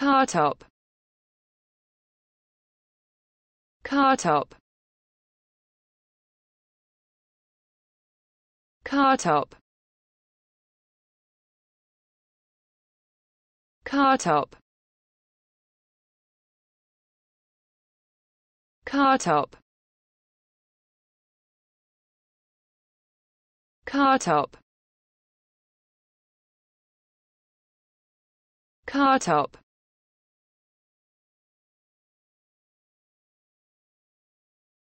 car top car top car top car top car top car top car top